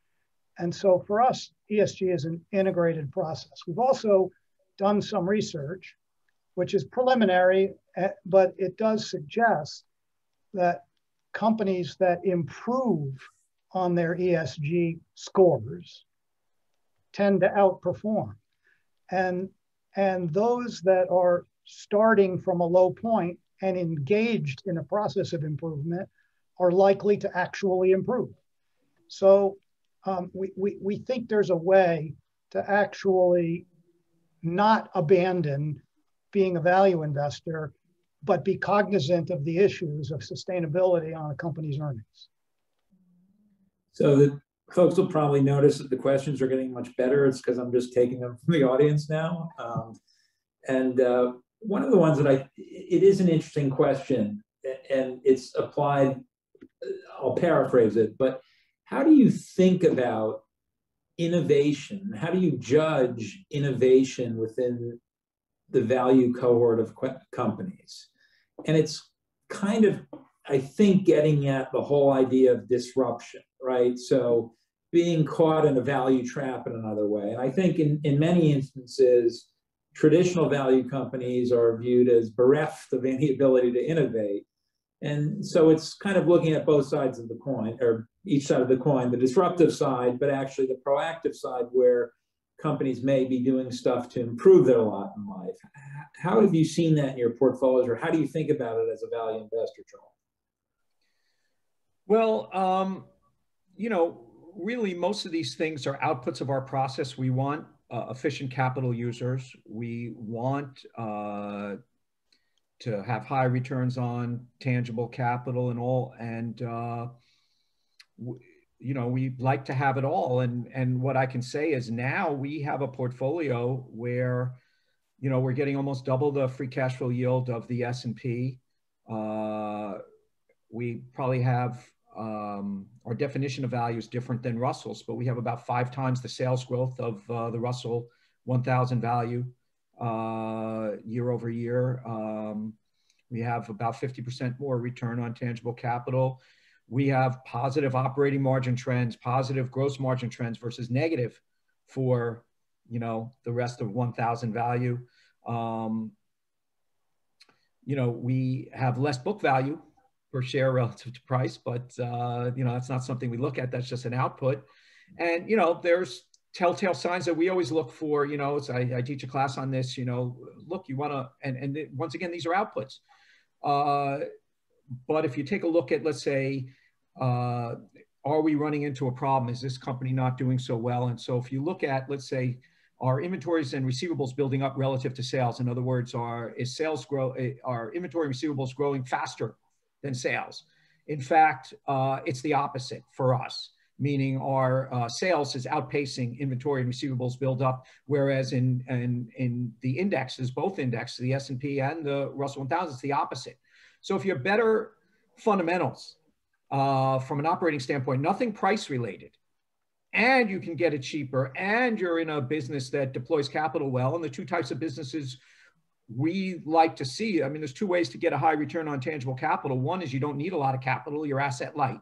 And so for us, ESG is an integrated process. We've also done some research, which is preliminary, eh, but it does suggest that companies that improve on their ESG scores tend to outperform. And, and those that are starting from a low point and engaged in a process of improvement are likely to actually improve. So um, we, we, we think there's a way to actually not abandon being a value investor, but be cognizant of the issues of sustainability on a company's earnings. So the folks will probably notice that the questions are getting much better. It's because I'm just taking them from the audience now. Um, and uh, one of the ones that I, it is an interesting question and it's applied, I'll paraphrase it, but how do you think about innovation? How do you judge innovation within the value cohort of companies? And it's kind of, I think, getting at the whole idea of disruption, right? So being caught in a value trap in another way. And I think in, in many instances, traditional value companies are viewed as bereft of any ability to innovate. And so it's kind of looking at both sides of the coin, or each side of the coin, the disruptive side, but actually the proactive side where companies may be doing stuff to improve their lot in life. How have you seen that in your portfolios, or how do you think about it as a value investor, Joel? Well, um, you know, really most of these things are outputs of our process. We want uh, efficient capital users. We want uh, to have high returns on tangible capital and all. And, uh, you know, we like to have it all. And, and what I can say is now we have a portfolio where, you know, we're getting almost double the free cash flow yield of the S&P. Uh, we probably have um, our definition of value is different than Russell's, but we have about five times the sales growth of uh, the Russell 1000 value uh, year over year. Um, we have about 50% more return on tangible capital. We have positive operating margin trends, positive gross margin trends versus negative for, you know, the Russell 1000 value. Um, you know, we have less book value per share relative to price, but uh, you know that's not something we look at. That's just an output, and you know there's telltale signs that we always look for. You know, so I, I teach a class on this. You know, look, you want to, and and once again, these are outputs. Uh, but if you take a look at, let's say, uh, are we running into a problem? Is this company not doing so well? And so if you look at, let's say, our inventories and receivables building up relative to sales. In other words, are is sales grow? Are inventory and receivables growing faster than sales. In fact, uh, it's the opposite for us, meaning our uh, sales is outpacing inventory and receivables build up, whereas in, in, in the indexes, both indexes, the S&P and the Russell 1000, it's the opposite. So if you have better fundamentals uh, from an operating standpoint, nothing price related, and you can get it cheaper, and you're in a business that deploys capital well, and the two types of businesses we like to see. I mean, there's two ways to get a high return on tangible capital. One is you don't need a lot of capital, you're asset light.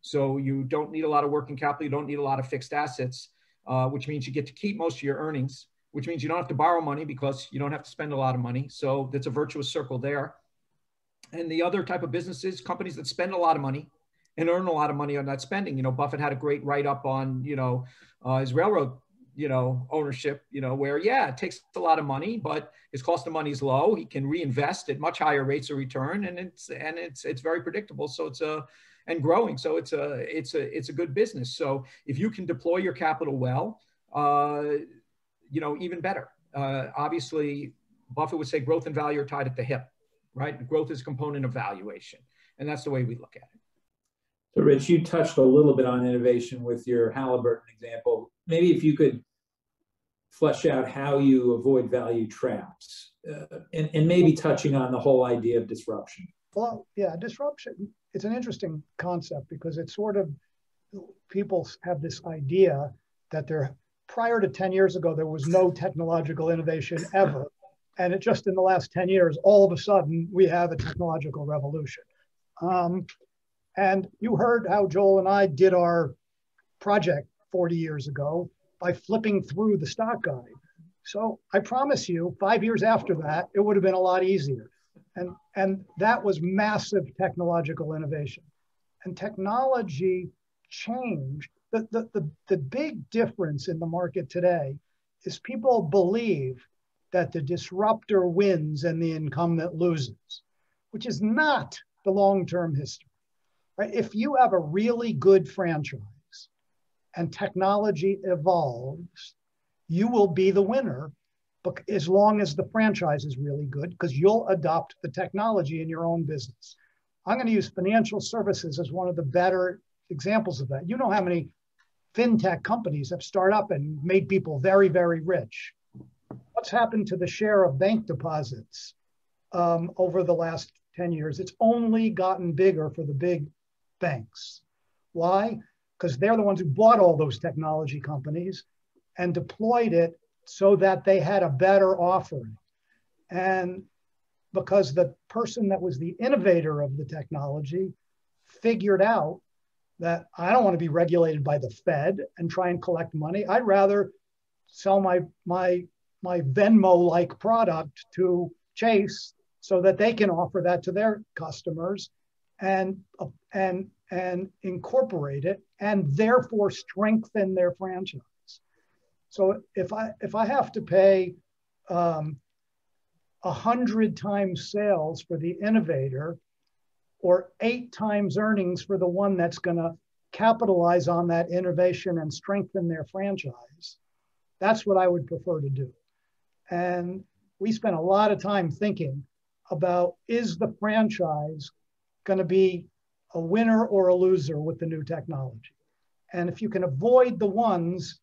So you don't need a lot of working capital, you don't need a lot of fixed assets, uh, which means you get to keep most of your earnings, which means you don't have to borrow money because you don't have to spend a lot of money. So that's a virtuous circle there. And the other type of businesses, companies that spend a lot of money and earn a lot of money on that spending. You know, Buffett had a great write up on, you know, uh, his railroad you know, ownership, you know, where yeah, it takes a lot of money, but his cost of money is low. He can reinvest at much higher rates of return, and it's and it's it's very predictable. So it's a and growing. So it's a it's a it's a good business. So if you can deploy your capital well, uh, you know, even better. Uh, obviously, Buffett would say growth and value are tied at the hip, right? Growth is a component of valuation, and that's the way we look at it. So, Rich, you touched a little bit on innovation with your Halliburton example. Maybe if you could flesh out how you avoid value traps uh, and, and maybe touching on the whole idea of disruption. Well, yeah, disruption, it's an interesting concept because it's sort of people have this idea that there prior to 10 years ago there was no technological innovation ever and it just in the last 10 years all of a sudden we have a technological revolution um, and you heard how Joel and I did our project 40 years ago by flipping through the stock guide. So I promise you, five years after that, it would have been a lot easier. And, and that was massive technological innovation. And technology changed. The, the, the, the big difference in the market today is people believe that the disruptor wins and the incumbent loses, which is not the long-term history. Right? If you have a really good franchise and technology evolves, you will be the winner but as long as the franchise is really good because you'll adopt the technology in your own business. I'm going to use financial services as one of the better examples of that. You know how many fintech companies have started up and made people very, very rich. What's happened to the share of bank deposits um, over the last 10 years? It's only gotten bigger for the big banks. Why? Because they're the ones who bought all those technology companies and deployed it so that they had a better offering. And because the person that was the innovator of the technology figured out that I don't want to be regulated by the Fed and try and collect money. I'd rather sell my my my Venmo-like product to Chase so that they can offer that to their customers and and and incorporate it and therefore strengthen their franchise. So if I if I have to pay um, a hundred times sales for the innovator, or eight times earnings for the one that's going to capitalize on that innovation and strengthen their franchise, that's what I would prefer to do. And we spent a lot of time thinking about is the franchise going to be a winner or a loser with the new technology? And if you can avoid the ones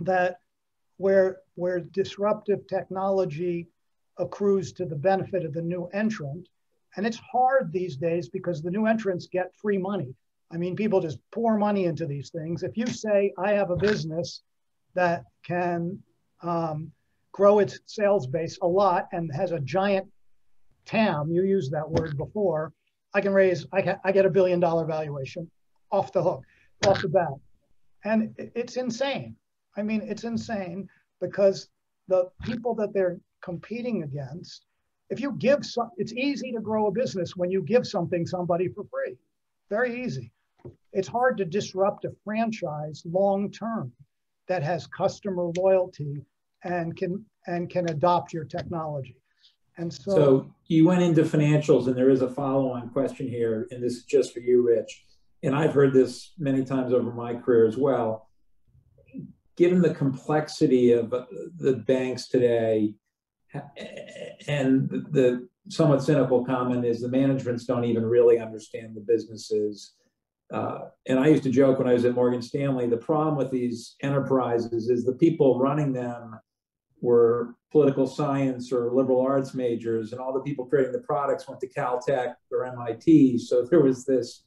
that where, where disruptive technology accrues to the benefit of the new entrant. And it's hard these days because the new entrants get free money. I mean, people just pour money into these things. If you say, I have a business that can um, grow its sales base a lot and has a giant TAM, you used that word before, I can raise, I, can, I get a billion dollar valuation off the hook, off the bat. And it's insane. I mean, it's insane because the people that they're competing against, if you give some, it's easy to grow a business when you give something somebody for free. Very easy. It's hard to disrupt a franchise long term that has customer loyalty and can and can adopt your technology. And so, so you went into financials, and there is a follow-on question here, and this is just for you, Rich. And I've heard this many times over my career as well given the complexity of the banks today, and the somewhat cynical comment is the managements don't even really understand the businesses. Uh, and I used to joke when I was at Morgan Stanley, the problem with these enterprises is the people running them were political science or liberal arts majors, and all the people creating the products went to Caltech or MIT. So there was this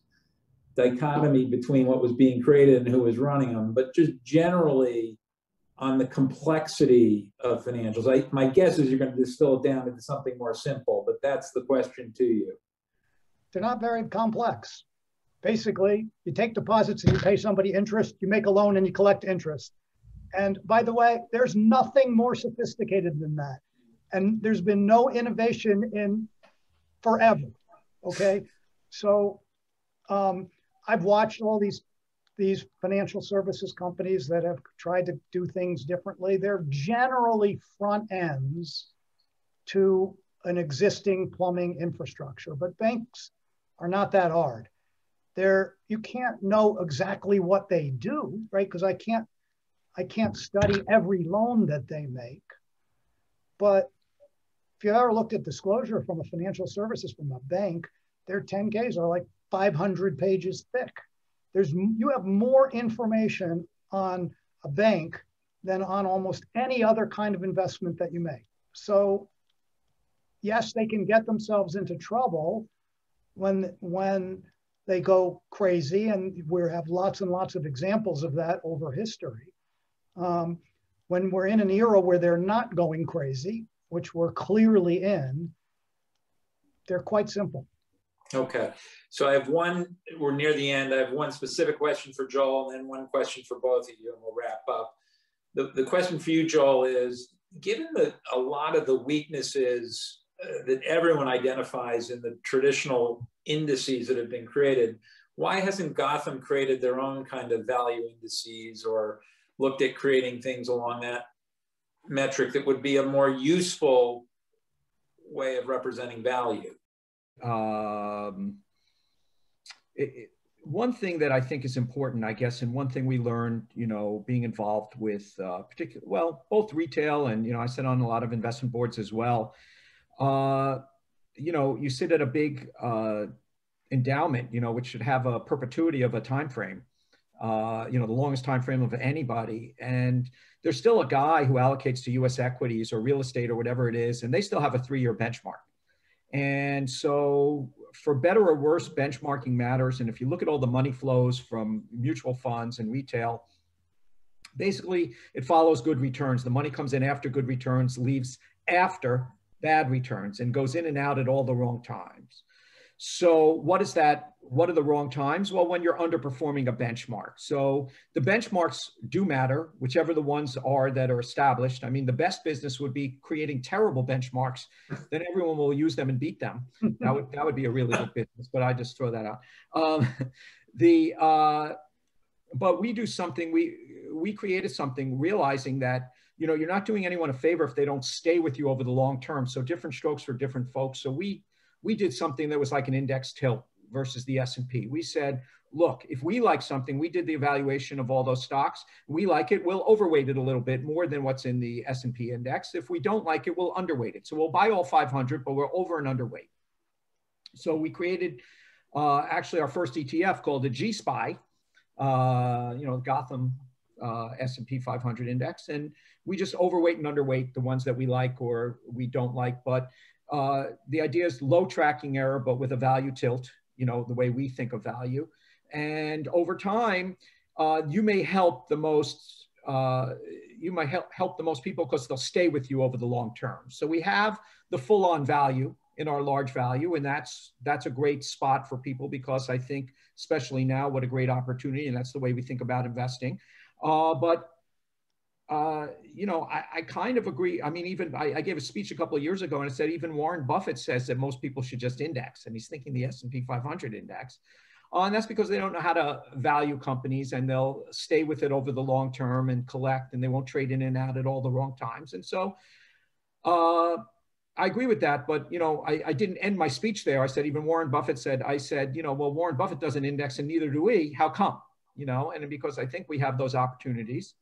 dichotomy between what was being created and who was running them, but just generally on the complexity of financials. I, my guess is you're going to distill it down into something more simple, but that's the question to you. They're not very complex. Basically, you take deposits and you pay somebody interest, you make a loan and you collect interest. And by the way, there's nothing more sophisticated than that. And there's been no innovation in forever. Okay. So um, I've watched all these these financial services companies that have tried to do things differently. They're generally front ends to an existing plumbing infrastructure, but banks are not that hard. They're you can't know exactly what they do, right? Because I can't I can't study every loan that they make. But if you ever looked at disclosure from a financial services from a bank, their 10Ks are like 500 pages thick. There's you have more information on a bank than on almost any other kind of investment that you make. So yes, they can get themselves into trouble when when they go crazy, and we have lots and lots of examples of that over history. Um, when we're in an era where they're not going crazy, which we're clearly in, they're quite simple. Okay. So I have one, we're near the end. I have one specific question for Joel and then one question for both of you, and we'll wrap up. The, the question for you, Joel, is given that a lot of the weaknesses uh, that everyone identifies in the traditional indices that have been created, why hasn't Gotham created their own kind of value indices or looked at creating things along that metric that would be a more useful way of representing value? Um, it, it, one thing that I think is important, I guess, and one thing we learned, you know, being involved with uh, particular, well, both retail and, you know, I sit on a lot of investment boards as well. Uh, you know, you sit at a big uh, endowment, you know, which should have a perpetuity of a time frame. Uh, you know, the longest time frame of anybody. And there's still a guy who allocates to U.S. equities or real estate or whatever it is, and they still have a three-year benchmark. And so, for better or worse, benchmarking matters. And if you look at all the money flows from mutual funds and retail, basically it follows good returns. The money comes in after good returns, leaves after bad returns, and goes in and out at all the wrong times. So what is that? What are the wrong times? Well, when you're underperforming a benchmark. So the benchmarks do matter, whichever the ones are that are established. I mean, the best business would be creating terrible benchmarks. Then everyone will use them and beat them. That would that would be a really good business. But I just throw that out. Um, the uh, but we do something. We we created something, realizing that you know you're not doing anyone a favor if they don't stay with you over the long term. So different strokes for different folks. So we we did something that was like an index tilt versus the S&P. We said, look, if we like something, we did the evaluation of all those stocks. We like it, we'll overweight it a little bit more than what's in the S&P index. If we don't like it, we'll underweight it. So we'll buy all 500, but we're over and underweight. So we created uh, actually our first ETF called the G-SPY, uh, you know, Gotham uh, S&P 500 index. And we just overweight and underweight the ones that we like or we don't like. But uh, the idea is low tracking error, but with a value tilt, you know, the way we think of value. And over time, uh, you may help the most, uh, you might help, help the most people because they'll stay with you over the long term. So we have the full on value in our large value. And that's, that's a great spot for people because I think, especially now, what a great opportunity. And that's the way we think about investing. Uh, but uh, you know, I, I, kind of agree. I mean, even I, I, gave a speech a couple of years ago and I said even Warren Buffett says that most people should just index, and he's thinking the S and P 500 index, uh, and that's because they don't know how to value companies, and they'll stay with it over the long term and collect, and they won't trade in and out at all the wrong times. And so, uh, I agree with that. But you know, I, I didn't end my speech there. I said even Warren Buffett said, I said, you know, well, Warren Buffett doesn't index, and neither do we. How come? You know, and because I think we have those opportunities.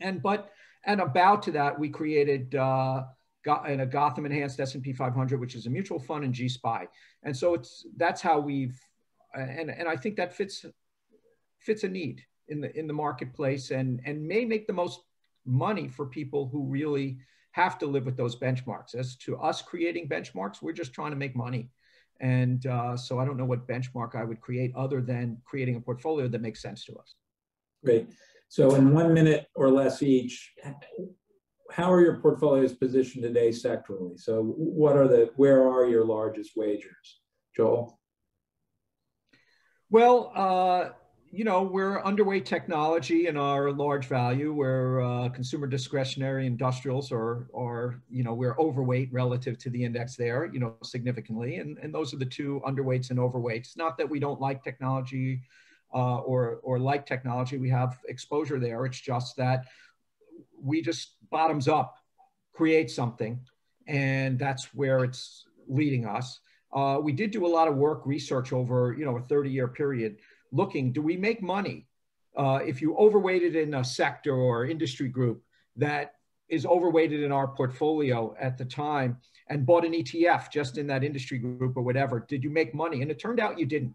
And but and about to that, we created uh, in a Gotham Enhanced S&P 500, which is a mutual fund and G-SPY. And so it's that's how we've and and I think that fits fits a need in the in the marketplace and and may make the most money for people who really have to live with those benchmarks. As to us creating benchmarks, we're just trying to make money. And uh, so I don't know what benchmark I would create other than creating a portfolio that makes sense to us. Great. So in one minute or less each, how are your portfolios positioned today sectorally? So what are the, where are your largest wagers? Joel? Well, uh, you know, we're underweight technology in our large value. We're uh, consumer discretionary industrials or, or, you know, we're overweight relative to the index there, you know, significantly. And, and those are the two underweights and overweights. Not that we don't like technology uh, or, or like technology, we have exposure there. It's just that we just bottoms up create something, and that's where it's leading us. Uh, we did do a lot of work research over you know a 30 year period looking do we make money uh, if you overweighted in a sector or industry group that is overweighted in our portfolio at the time and bought an ETF just in that industry group or whatever, did you make money? And it turned out you didn't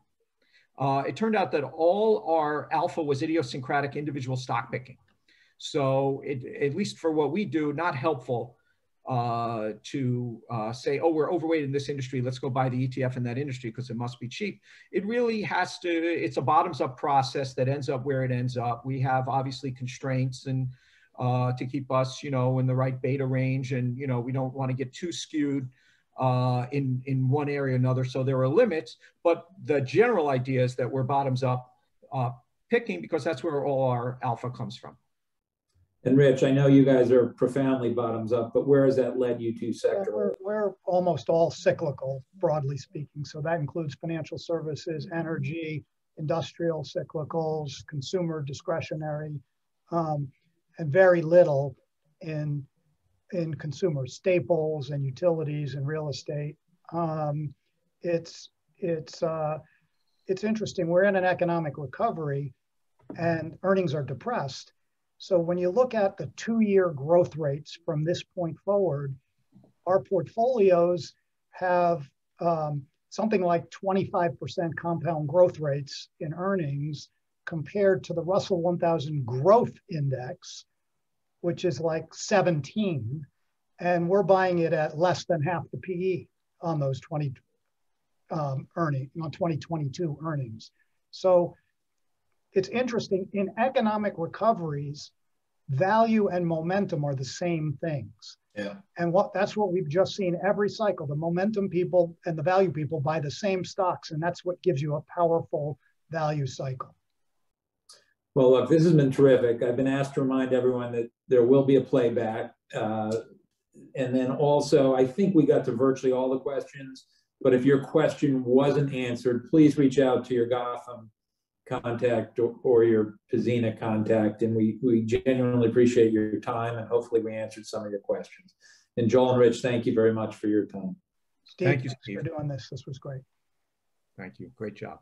uh, it turned out that all our alpha was idiosyncratic individual stock picking. So it, at least for what we do, not helpful uh, to uh, say, oh, we're overweight in this industry. Let's go buy the ETF in that industry because it must be cheap. It really has to, it's a bottoms up process that ends up where it ends up. We have obviously constraints and uh, to keep us, you know, in the right beta range. And, you know, we don't want to get too skewed uh, in, in one area or another. So there are limits, but the general idea is that we're bottoms up uh, picking because that's where all our alpha comes from. And Rich, I know you guys are profoundly bottoms up, but where has that led you to sector? We're, we're almost all cyclical, broadly speaking. So that includes financial services, energy, industrial cyclicals, consumer discretionary, um, and very little in in consumer staples and utilities and real estate. Um, it's it's uh, it's interesting. We're in an economic recovery, and earnings are depressed. So when you look at the two-year growth rates from this point forward, our portfolios have um, something like 25% compound growth rates in earnings compared to the Russell 1000 growth index, which is like 17. And we're buying it at less than half the PE on those 20 um, earning on 2022 earnings. So it's interesting in economic recoveries, value and momentum are the same things. Yeah. And what that's what we've just seen every cycle. The momentum people and the value people buy the same stocks, and that's what gives you a powerful value cycle. Well, look, this has been terrific. I've been asked to remind everyone that there will be a playback. Uh, and then also, I think we got to virtually all the questions. But if your question wasn't answered, please reach out to your Gotham contact or, or your Pzena contact. And we, we genuinely appreciate your time and hopefully we answered some of your questions. And Joel and Rich, thank you very much for your time. Steve, Thank you, Steve. for doing this. This was great. Thank you. Great job.